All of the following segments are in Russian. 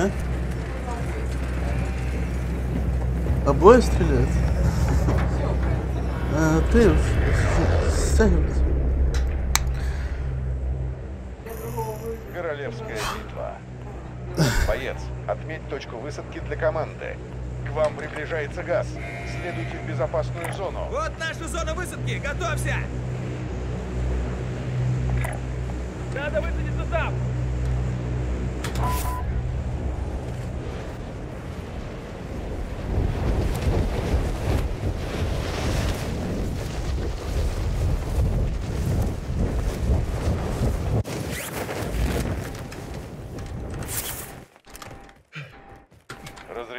А? Обои стреляют? А, ты стягивайся. Королевская битва. Боец, отметь точку высадки для команды. К вам приближается газ. Следуйте в безопасную зону. Вот наша зона высадки! Готовься! Надо высадиться там!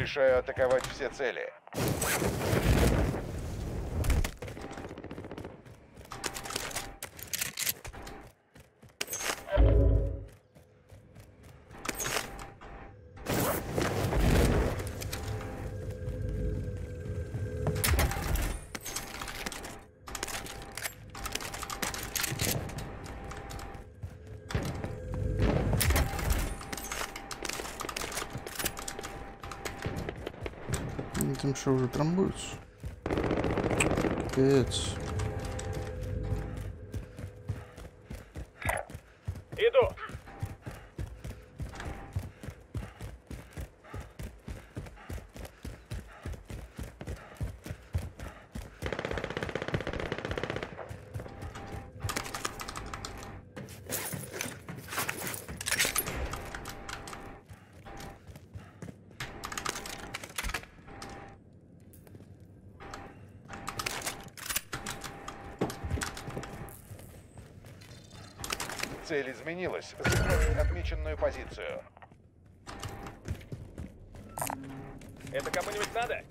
Разрешаю атаковать все цели. Ну, Там что, уже трамбуются? Капец. Иду! Цель изменилась. Закройте отмеченную позицию. Это кому-нибудь надо?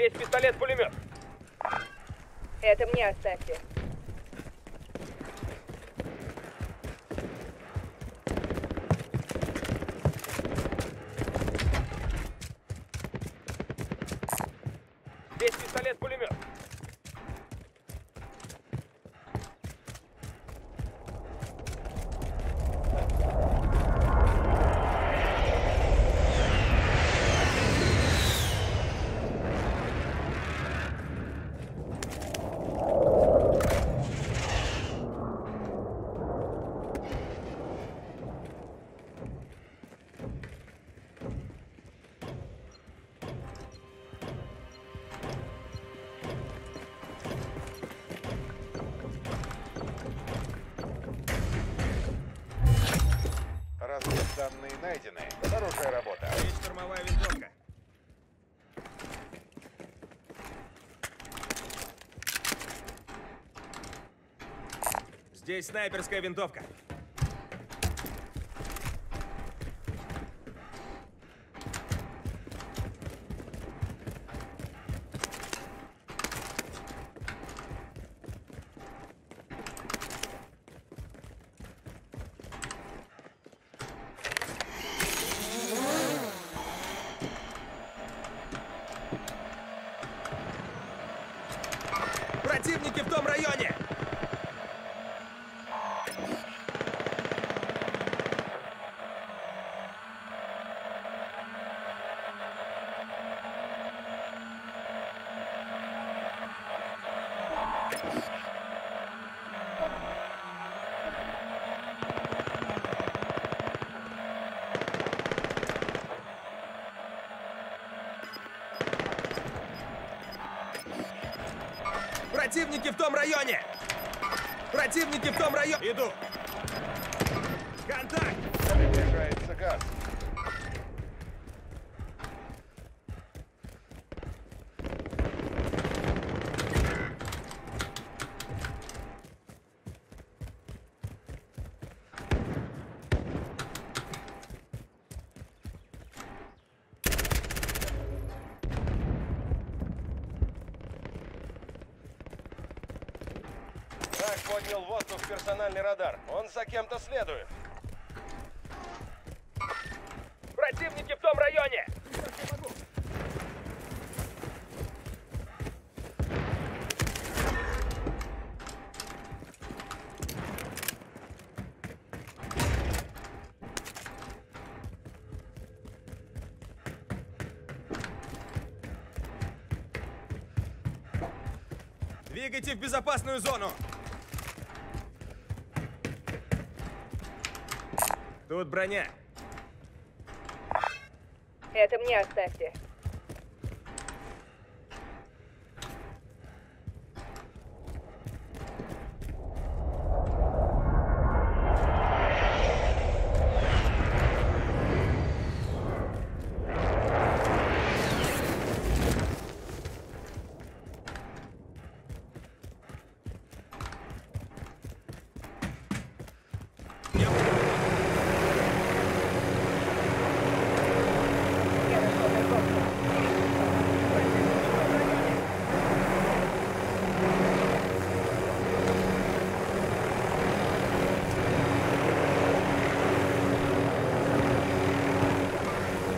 Здесь пистолет-пулемет. Это мне оставьте. Здесь снайперская винтовка. Противники в том районе! Противники в том районе! Противники в том районе! Иду! Контакт! Приближается газ. За кем-то следует. Противники в том районе! Двигайте в безопасную зону! Тут броня. Это мне оставьте. Я нашел торговца.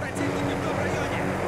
Противники в том районе!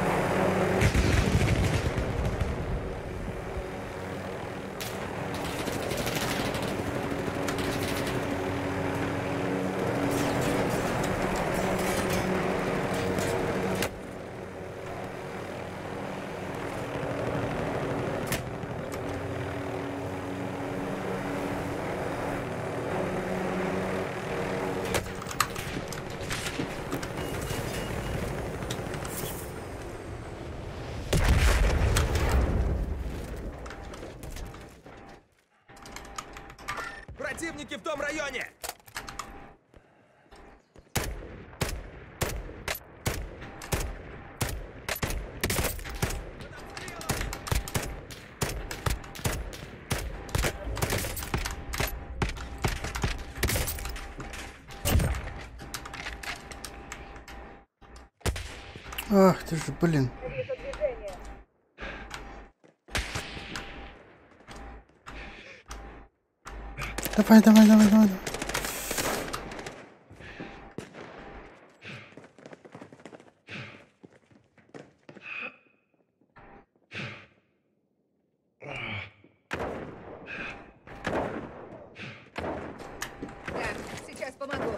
Противники в том районе! Ах ты же, блин. Давай, давай, давай, давай. давай. Да, сейчас помогу.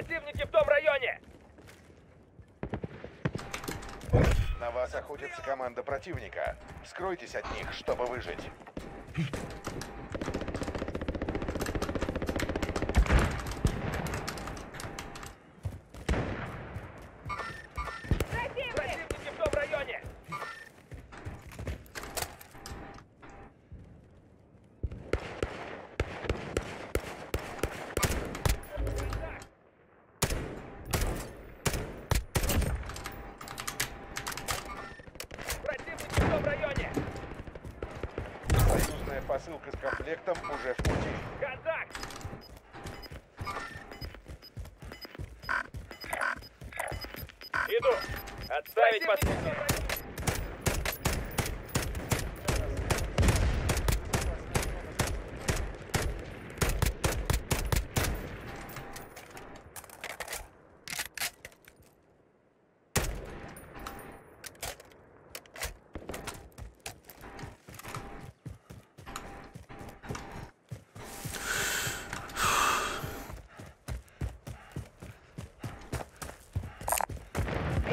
Противники в том районе! На охотится команда противника. Скройтесь от них, чтобы выжить.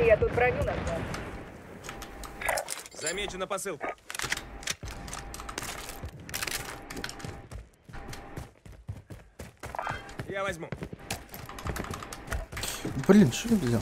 Я тут броню нашла. Замечена посылка. Я возьму. Блин, что я взял?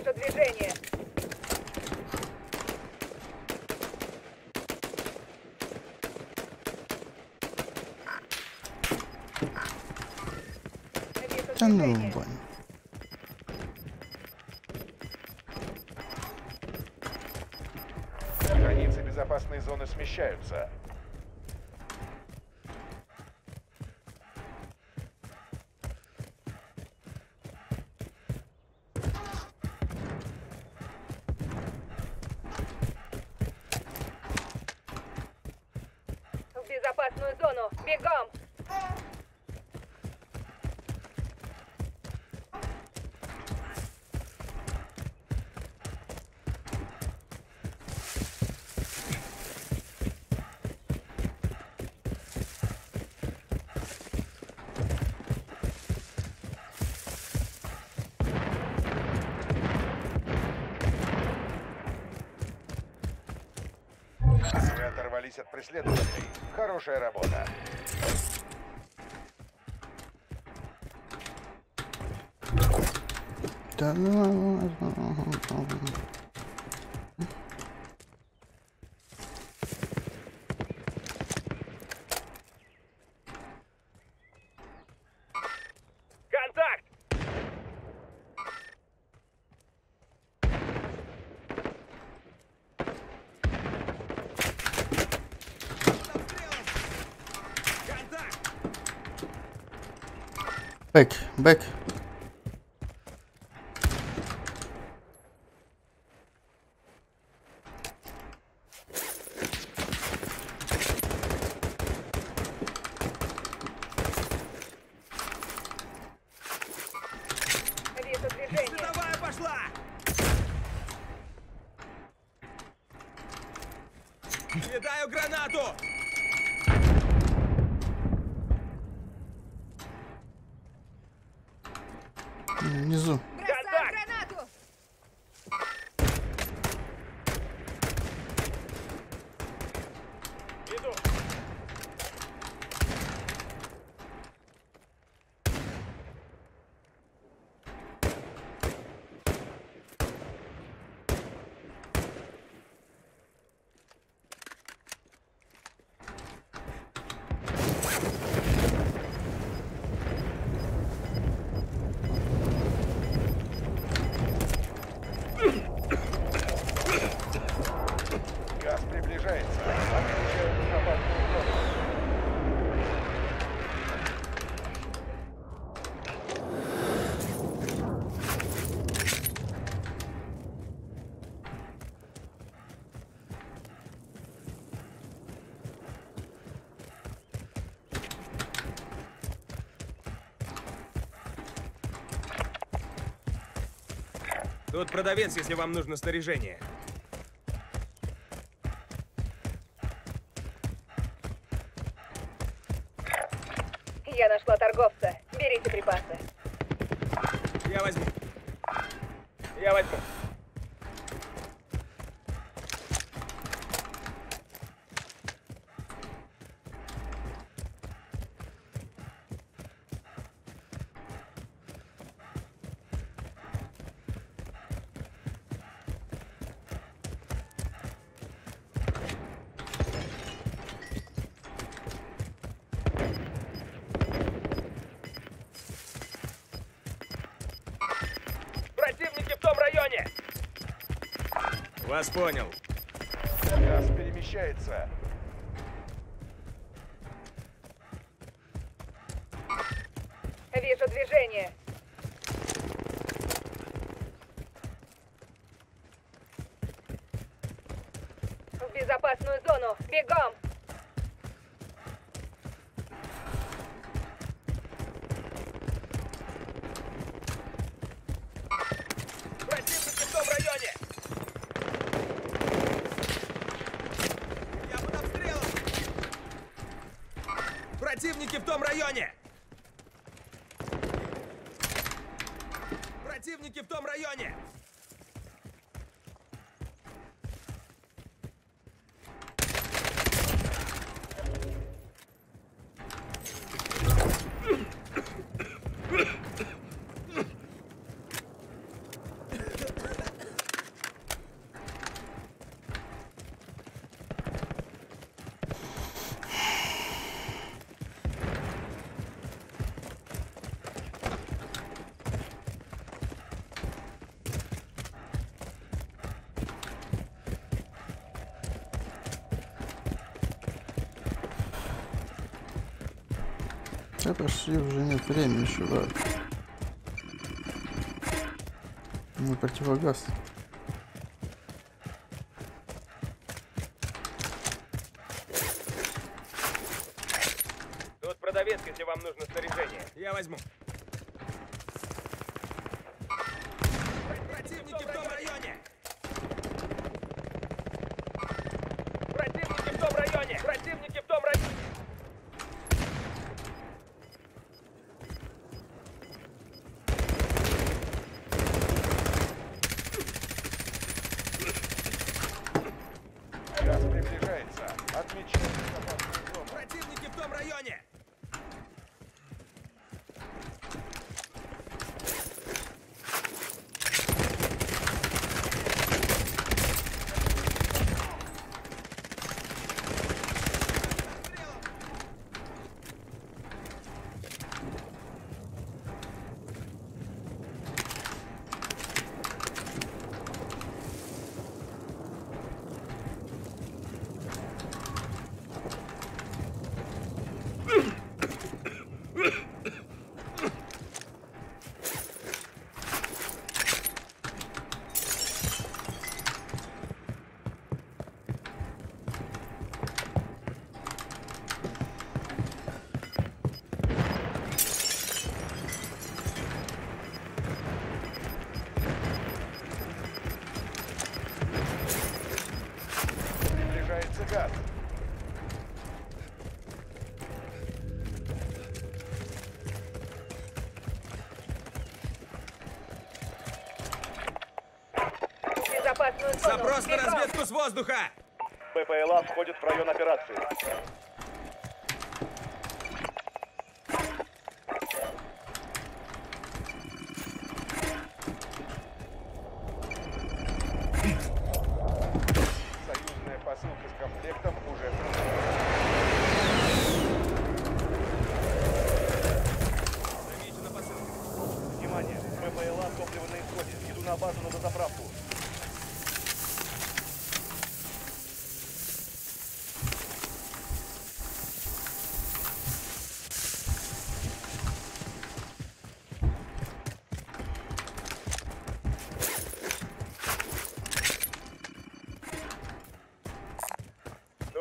Вижу движение. Да ну, баню. Границы безопасной зоны смещаются. В безопасную зону. Бегом. Вы оторвались от преследователей. Хорошая работа. Да ладно. Контакт! Контакт! Бэк, бэк. Вижу движение. Световая пошла! Кидаю гранату! Внизу. Бросаю Контакт! гранату. Иду! Газ приближается. Отмечаю безопасную зону. Тут продавец, если вам нужно снаряжение. Я нашла торговца. Берите припасы. Я возьму. Я возьму. Вас понял. Газ перемещается. Вижу движение. В безопасную зону. Бегом. Противники в том районе! Я под обстрелом! Противники в том районе! Противники в том районе! Пошли, уже нет времени, чувак. Не противогаз. Тут продавец, если вам нужно снаряжение. Я возьму. Противники в том районе! Противники в том районе! Противники в том районе! Газ приближается. Отмечаю безопасную зону. Противники в том районе! Приближается газ. В безопасную зону. Запрос на разведку с воздуха! ППЛА входит в район операции. Союзная посылка с комплектом уже Замечена посылка. Внимание! ППЛА топливо на исходе. Иду на базу на дозаправку.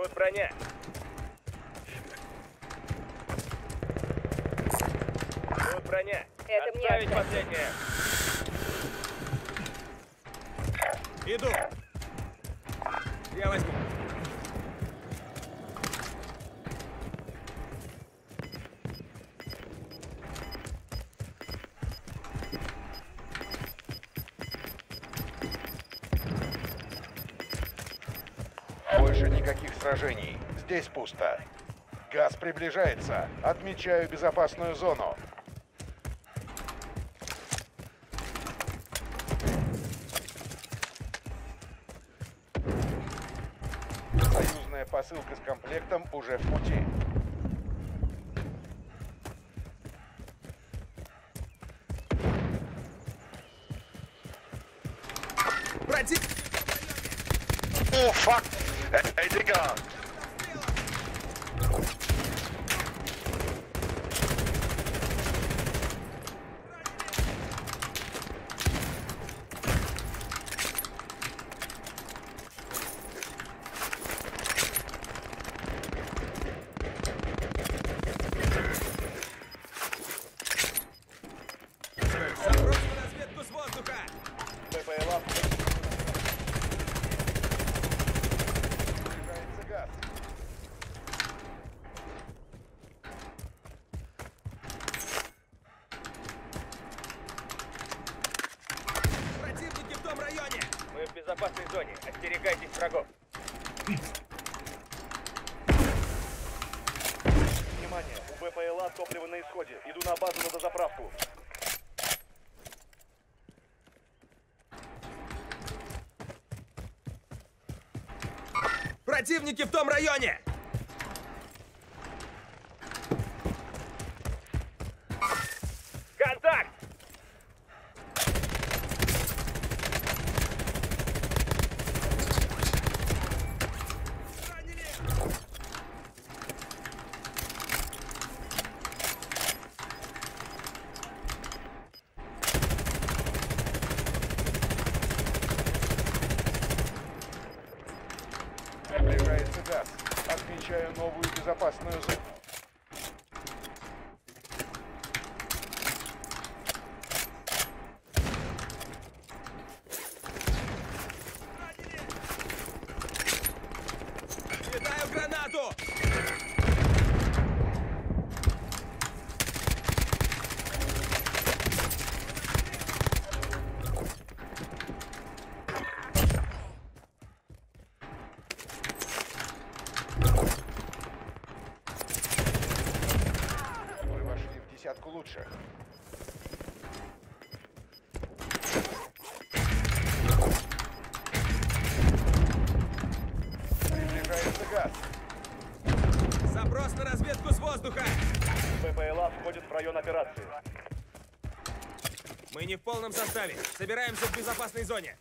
Тут броня. Тут броня. Это мне Отставить отдать. последнее. Иду. Я возьму. Здесь пусто. Газ приближается. Отмечаю безопасную зону. Союзная посылка с комплектом уже в пути. Против... О, фак! Эй, Digga! Запрос на разведку с воздуха. ППЛА Приближается газ. Противники в том районе. Мы в безопасной зоне. Остерегайтесь врагов. Внимание! У БПЛА топливо на исходе. Иду на базу на дозаправку. Противники в том районе. Контакт! Отмечаю новую безопасную зону. Запрос на разведку с воздуха! БПЛА входит в район операции. Мы не в полном составе. Собираемся в безопасной зоне.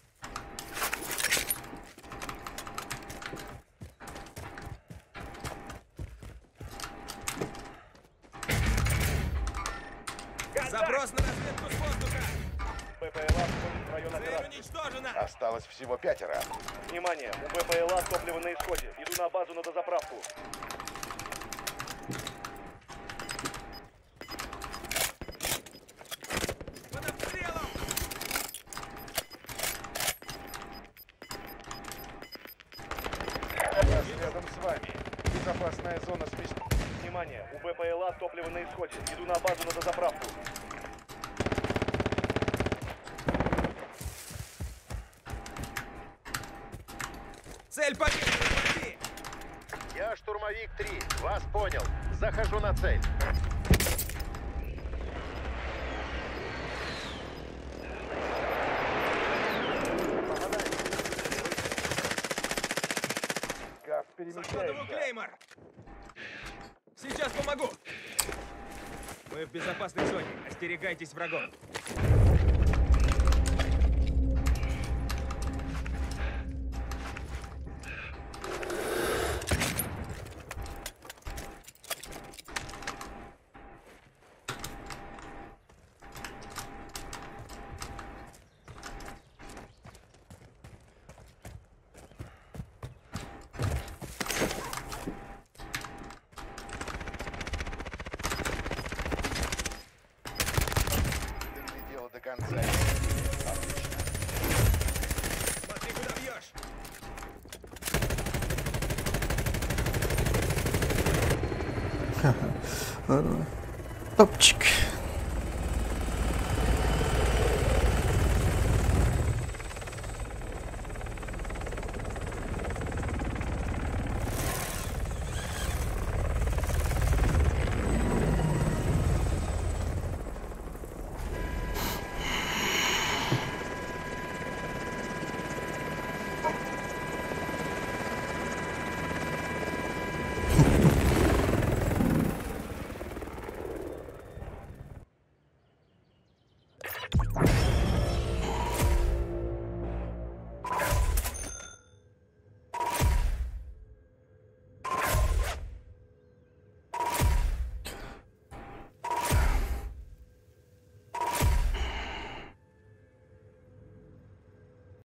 Всего пятеро. Внимание, у БПЛА топливо на исходе. Иду на базу на дозаправку. Рядом с вами. Безопасная зона смещена. Внимание, у БПЛА топливо на исходе. Иду на базу на дозаправку. Цель победы! Я штурмовик 3. Вас понял. Захожу на цель. Перемещается. Клеймор! Сейчас помогу! Мы в безопасной зоне. Остерегайтесь врагов. Топчик.